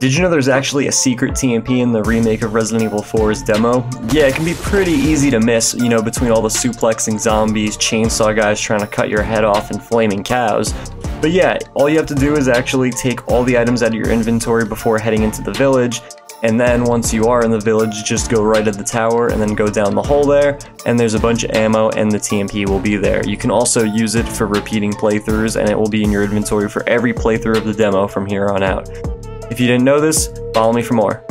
Did you know there's actually a secret TMP in the remake of Resident Evil 4's demo? Yeah, it can be pretty easy to miss, you know, between all the suplexing zombies, chainsaw guys trying to cut your head off, and flaming cows. But yeah, all you have to do is actually take all the items out of your inventory before heading into the village, and then once you are in the village, just go right at the tower and then go down the hole there, and there's a bunch of ammo and the TMP will be there. You can also use it for repeating playthroughs and it will be in your inventory for every playthrough of the demo from here on out. If you didn't know this, follow me for more.